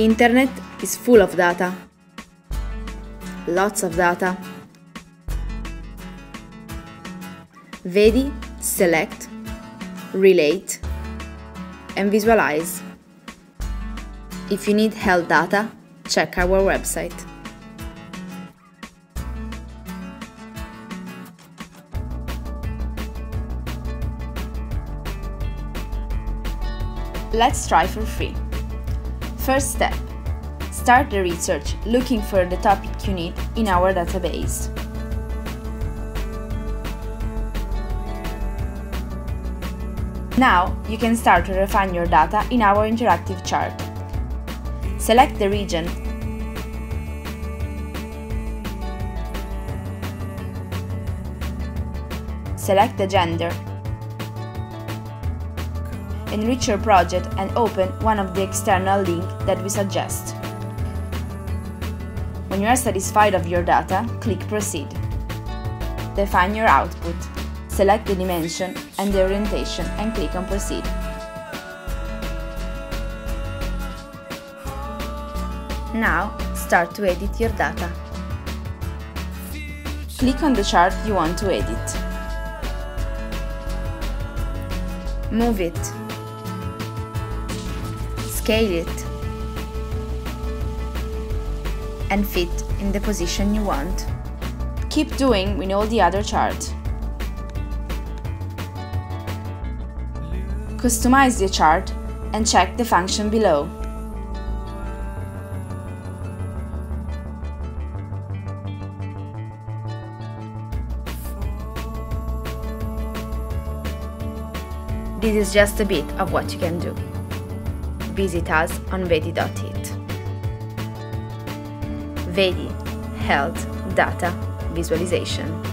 Internet is full of data. Lots of data. Vedi, select, relate, and visualize. If you need help data, check our website. Let's try for free. First step. Start the research looking for the topic you need in our database. Now you can start to refine your data in our interactive chart. Select the region Select the gender enrich your project and open one of the external links that we suggest. When you are satisfied of your data, click Proceed. Define your output, select the dimension and the orientation and click on Proceed. Now, start to edit your data. Click on the chart you want to edit. Move it scale it and fit in the position you want. Keep doing with all the other chart. Customize the chart and check the function below. This is just a bit of what you can do visit us on Vedi.it. Vedi Health Data Visualization.